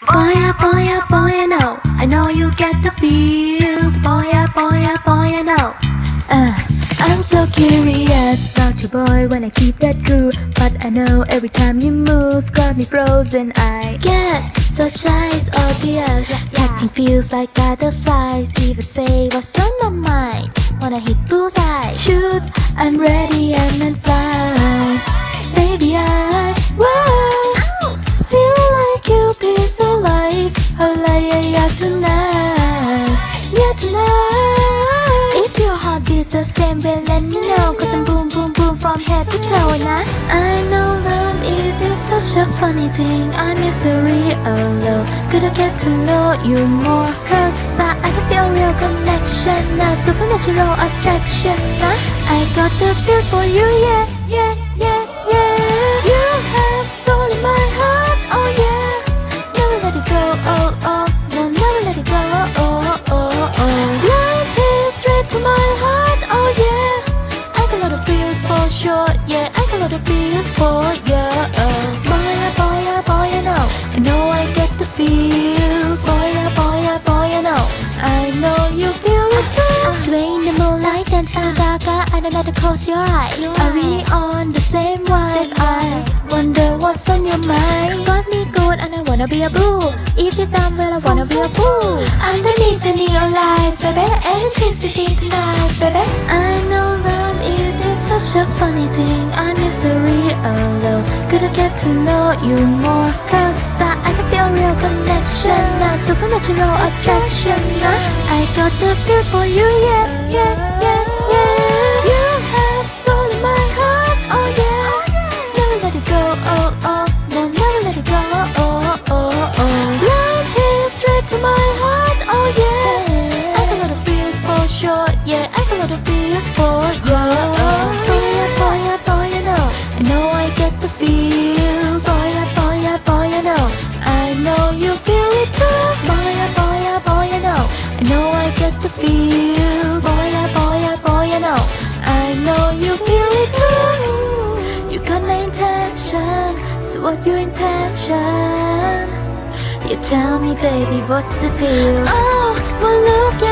Boy, yeah, boy, yeah, boy, I know. I know you get the feels. Boy, yeah, boy, yeah, boy, I know. Uh, I'm so curious about you, boy, when I keep that cool. But I know every time you move, got me frozen. I get so shy, it's obvious. Catching feels like butterflies. Even say what's on my mind when I hit bullseye. Shoot, I'm ready and then fly. Same way, let me know. Cause I'm boom, boom, boom from head to toe. Now, I know love is such a funny thing. I'm misery alone. Gonna get to know you more. Cause I, I can feel real connection. Now, supernatural attraction. Now, I got the feel for you, yeah, yeah. I know. I get the feel. Boy, yeah, boy, boy, I know. I know you feel it too. Sway in the moonlight, dancing in the dark. I don't let it close your eye. Are we on the same vibe? I wonder what's on your mind. It's got me good and I wanna be a boo. If it's done well, I wanna be a fool. Underneath the neon lights, baby, electricity tonight, baby. I know love is such a funny thing. Misery alone. Gonna get to know you more. Cause I, I can feel real connection. Now, supernatural attraction. Now, I got the feel for you, yeah, know you feel it too. You got my intention. So what's your intention? You tell me, baby, what's the deal? Oh, one look